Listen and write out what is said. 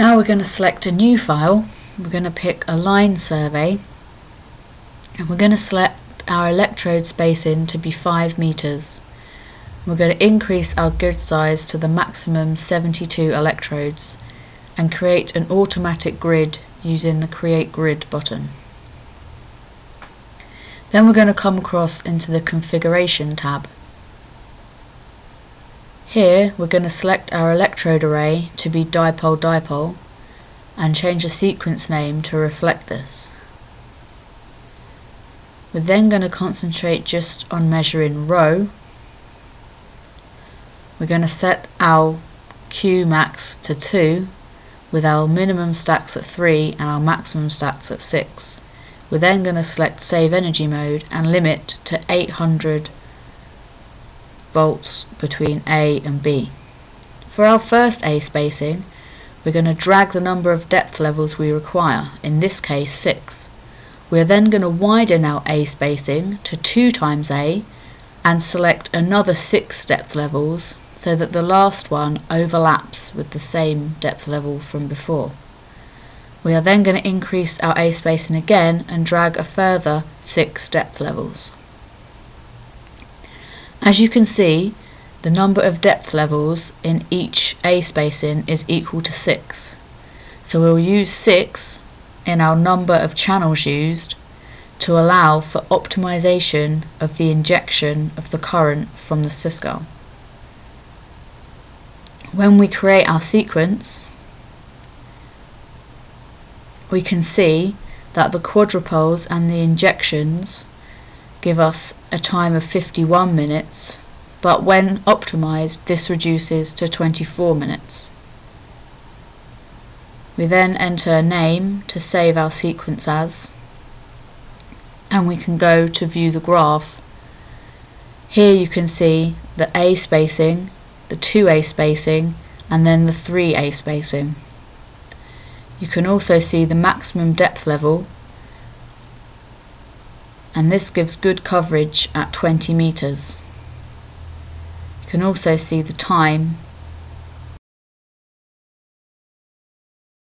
Now we're going to select a new file. We're going to pick a line survey and we're going to select our electrode spacing to be 5 meters. We're going to increase our grid size to the maximum 72 electrodes and create an automatic grid using the create grid button. Then we're going to come across into the configuration tab. Here we're going to select our electrode array to be dipole-dipole and change the sequence name to reflect this. We're then going to concentrate just on measuring rho. We're going to set our Q max to 2 with our minimum stacks at 3 and our maximum stacks at 6. We're then going to select save energy mode and limit to 800 volts between A and B. For our first A spacing, we're going to drag the number of depth levels we require, in this case 6. We're then going to widen our A spacing to 2 times A and select another 6 depth levels so that the last one overlaps with the same depth level from before. We are then going to increase our A spacing again and drag a further 6 depth levels. As you can see, the number of depth levels in each A spacing is equal to 6. So we'll use 6 in our number of channels used to allow for optimization of the injection of the current from the Syscal. When we create our sequence, we can see that the quadrupoles and the injections give us a time of 51 minutes, but when optimized this reduces to 24 minutes. We then enter a name to save our sequence as, and we can go to view the graph. Here you can see the A spacing, the 2A spacing, and then the 3A spacing. You can also see the maximum depth level and this gives good coverage at 20 meters. You can also see the time